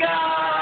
God!